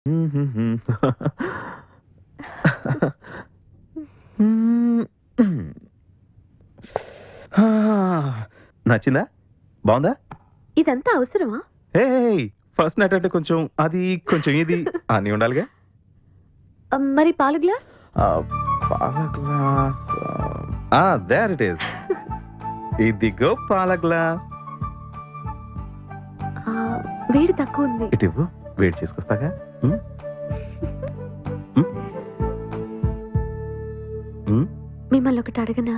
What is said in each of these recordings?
నచ్చిందా? బాగుందా? ఇదంతా అవసరమా? ఏ ఫస్ట్ నైట్ అంటే కొంచెం అది కొంచెం ఇది అన్నీ ఉండాలిగా. మరి పాల గ్లాస్? ఆ, పాల గ్లాస్ ఆ దేర్ ఇట్ ఈస్ ఇదిగో పాల గ్లాస్. వేడి తక్కువ ఉంది. ఇటు వేడి చేసుకొస్తాగా? మిమ్మల్ని ఒకటి అడగనా.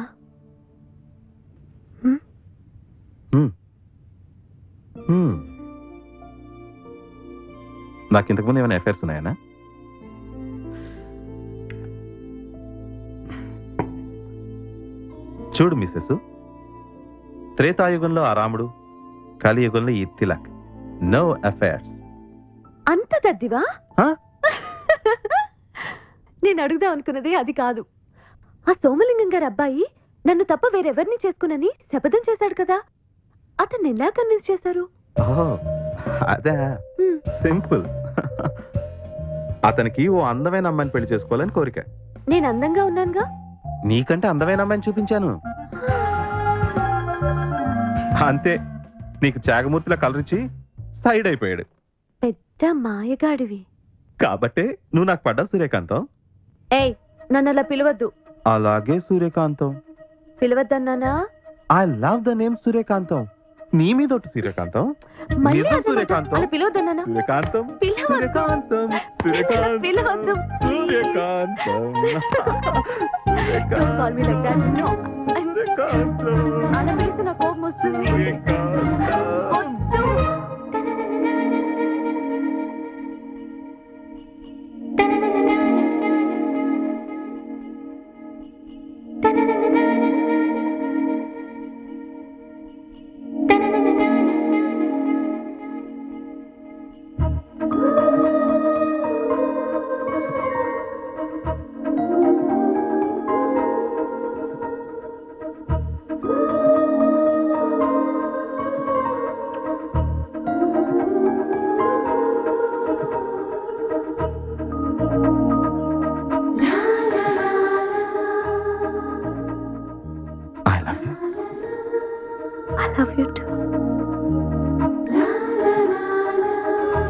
నాకు ఇంతకుముందు ఏమైనా ఎఫైర్స్ ఉన్నాయనా? చూడు మిస్సెస్ త్రేతాయుగంలో ఆ రాముడు కలియుగంలో ఈ తిలక్. నో అఫైర్స్ అంత దద్దివా? నేను అడుగుదాం అనుకున్నది అది కాదు. ఆ సోమలింగం గారి అబ్బాయి నన్ను తప్ప వేరెవరిని చేసుకునని శపథం చేశాడు కదా. అతన్ని ఎలా కన్విన్స్ చేశారు? అదే. సింపుల్. అతనికి ఓ అందమైన అమ్మాయిని పెళ్ళి చేసుకోవాలని కోరిక. నేను అందంగా ఉన్నానుగా? నీకంటే అందమైన అమ్మాయిని చూపించాను. అంతే. నీకు త్యాగమూర్తిలా కలరిచ్చి సైడ్ అయిపోయాడు. పెద్ద మాయగాడివి కాబట్టే నువ్వు నాకు పడ్డా సూర్యకాంతం ఏయ్ నన్ను అలా పిలవద్దు అలాగే Suryakantham పిలవద్దన్నానా I love the name Suryakantham నీ మీద ఒట్టు సూర్యకాంతం మళ్ళీ నిజం అదనమాట. సూర్యకాంతం. అలా పిలవద్దన్నానా సూర్యకాంతం పిలవద్దు. సూర్యకాంతం సూర్యకాంతం పిలవద్దు. సూర్యకాంతం Don't call me like that. No. సూర్యకాంతం అలా I love you too.